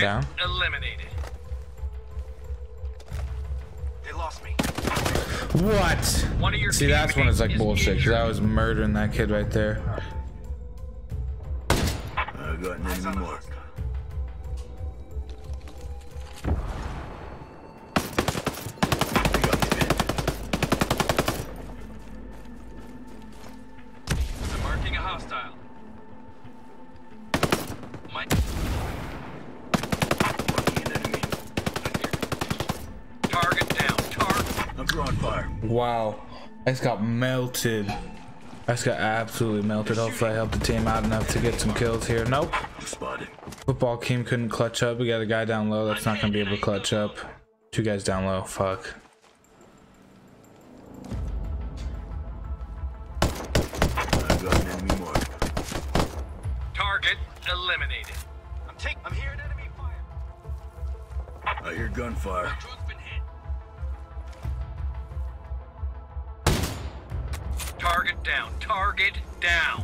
Target down. eliminated. They lost me. What? One of your See, that's when it's like bullshit, because I was murdering that kid right there. I got an Eyes Wow. I just got melted. I just got absolutely melted. Hopefully I helped the team out enough to get some kills here. Nope. Spotted. Football team couldn't clutch up. We got a guy down low that's not going to be able to clutch up. Two guys down low. Fuck. I got an enemy mark. Target eliminated. I'm taking. I'm hearing enemy fire. I hear gunfire. Target down. Target down.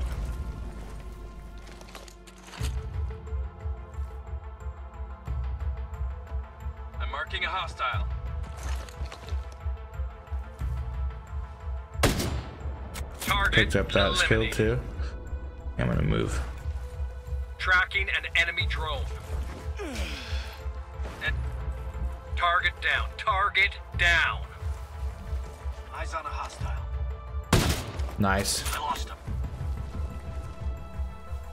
I'm marking a hostile. Target Picked up that skill too. I'm going to move. Tracking an enemy drone. And- Target down. Target down. Eyes on a hostile. Nice. I lost him.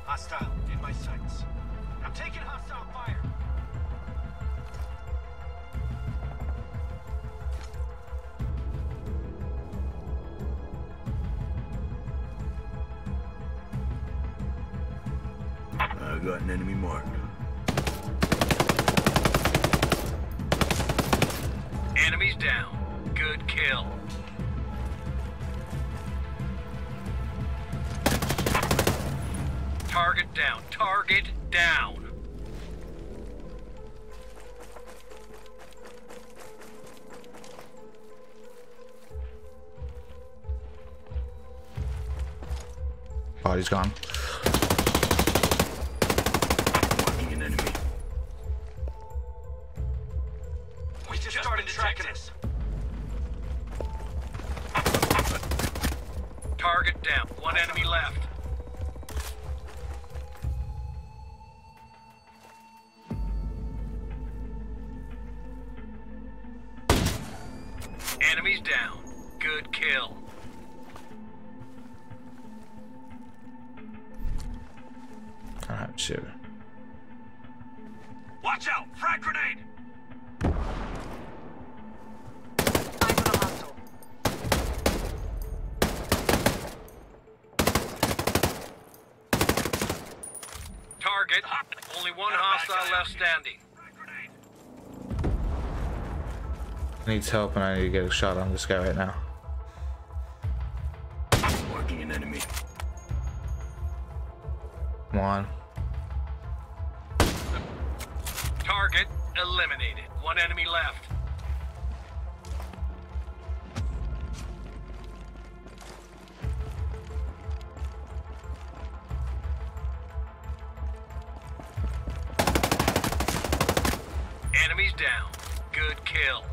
Hostile in my sights. I'm taking hostile fire. I got an enemy mark. Enemies down. Good kill. Target down. Target down. Body's gone. Marking an enemy. We just, started tracking us. Target down. One enemy left. Enemies down. Good kill. Alright, shit. Watch out! Frag grenade! Eyes on a hostile. Target. Only one hostile left standing. Needs help and I need to get a shot on this guy right now. Marking an enemy. Come on. Target eliminated. One enemy left. Enemies down. Good kill.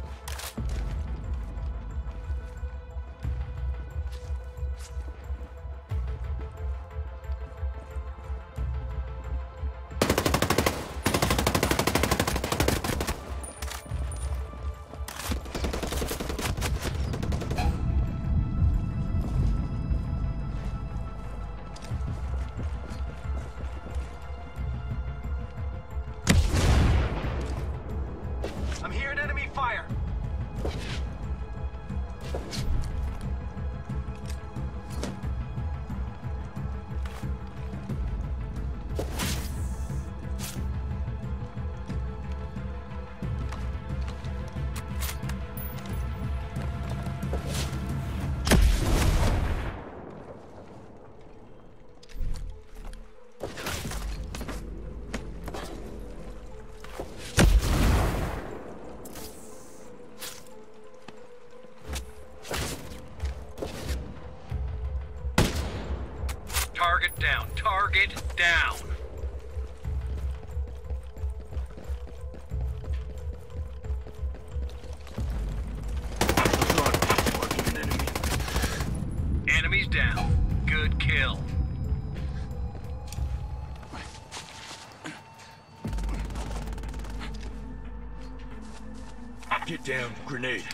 Get down. Grenade.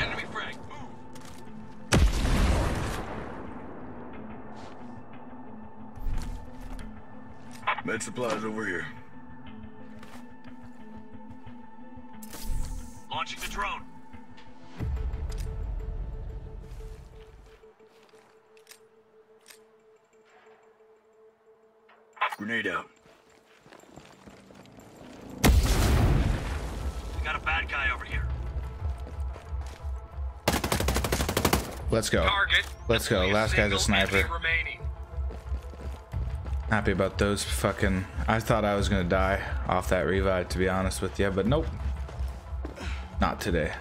Enemy frag. Move! Med supplies over here. Launching the drone. Grenade out. Let's go. Target. Let's go. Last guy's a sniper. Happy about those fucking. I thought I was gonna die off that revive, to be honest with you, but nope. Not today.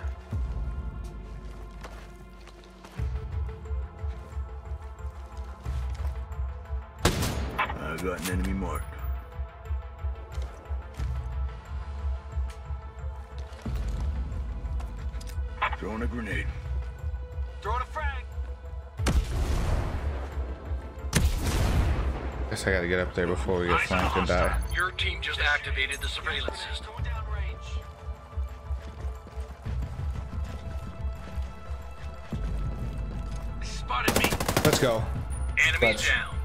I've got an enemy marked. Throwing a grenade. Throwing a frag. Guess I gotta get up there before we get flanked and die. Your team just activated the surveillance system. Going down range. They spotted me. Let's go. Enemies Let's- down.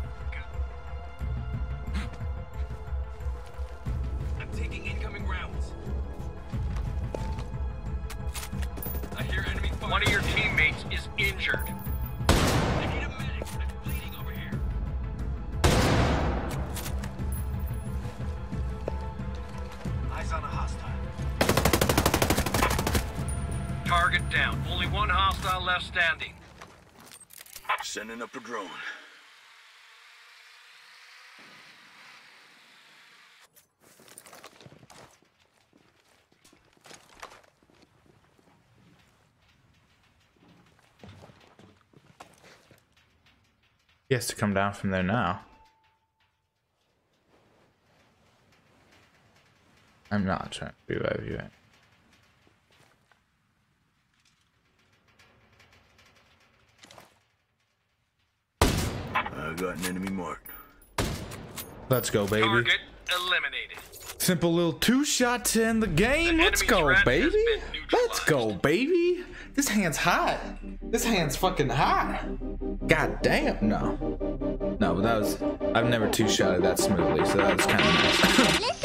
A hostile. Target down. Only one hostile left standing. Sending up a drone. He has to come down from there now. I'm not trying to revive you. I got an enemy marked. Let's go, baby. Target eliminated. Simple little two shots to end the game. The Let's enemy go, threat has baby. Let's go, baby. This hand's hot. This hand's fucking hot. God damn, no. No, but that was. I've never two shot shotted that smoothly, so that was kind of nice.